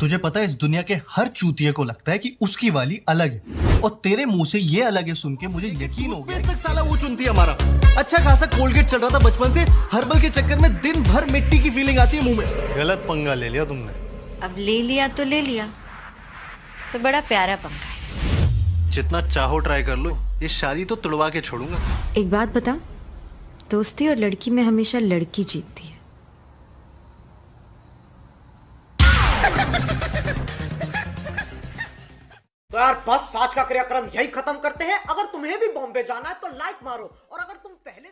तुझे पता है इस दुनिया के हर चूतिए को लगता है कि उसकी वाली अलग है। और तेरे मुँह से ये अलग है सुन के मुझे यकीन हो गया। तक साला वो चुनती है हमारा। अच्छा खासा कोलगेट चल रहा था बचपन से हर्बल के चक्कर में दिन भर मिट्टी की फीलिंग आती है मुँह में। गलत पंगा ले लिया तुमने। अब ले लिया तो ले लिया। तो बड़ा प्यारा पंगा है। जितना चाहो ट्राई कर लो ये शादी तो तुड़वा के छोड़ूँगा। एक बात बता दोस्ती और लड़की में हमेशा लड़की जीतती है। तो यार बस आज का क्रियाक्रम यही खत्म करते हैं। अगर तुम्हें भी बॉम्बे जाना है तो लाइक मारो। और अगर तुम पहले